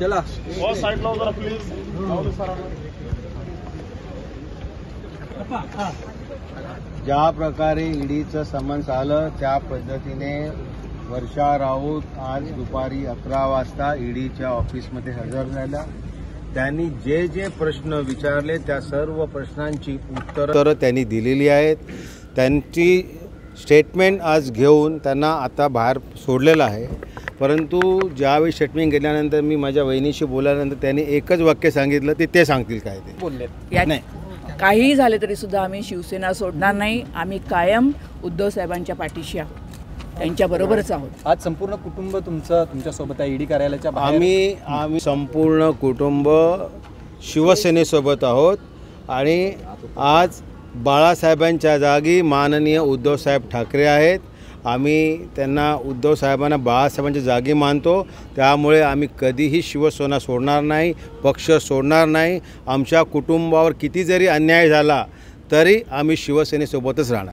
चला. ज्या प्रकारे ईडीचं समन्स आलं त्या पद्धतीने वर्षा राऊत आज दुपारी अकरा वाजता ईडीच्या ऑफिसमध्ये हजर झाल्या. त्यांनी जे जे प्रश्न विचारले त्या सर्व प्रश्नांची उत्तरं त्यांनी दिलेली आहेत. त्यांची स्टेटमेंट आज घेऊन त्यांना आता बाहेर सोडलेलं आहे. परंतु ज्यावेळी स्टेटमेंट घेतल्यानंतर मी माझ्या वहिनीशी बोलल्यानंतर त्यांनी एकच वाक्य सांगितलं ते ते सांगतील काय ते. बोलले या नाही. काहीही झाले तरी सुद्धा आम्ही शिवसेना सोडणार नाही आम्ही कायम उद्धव साहेबांच्या पाठीशी आहोत. त्यांच्याबरोबरच आहोत. आज संपूर्ण कुटुंब तुमचं तुमच्यासोबत आहे ईडी कार्यालयाच्या आम्ही आम्ही संपूर्ण कुटुंब शिवसेनेसोबत आहोत आणि आज बाळासाहेबांच्या जागी माननीय उद्धवसाहेब ठाकरे आहेत. आम्ही त्यांना उद्धव साहेबांना बाळासाहेबांच्या जागी मानतो. त्यामुळे आम्ही कधीही शिवसेना सोडणार नाही पक्ष सोडणार नाही. आमच्या कुटुंबावर किती जरी अन्याय झाला तरी आम्ही शिवसेनेसोबतच राहणार.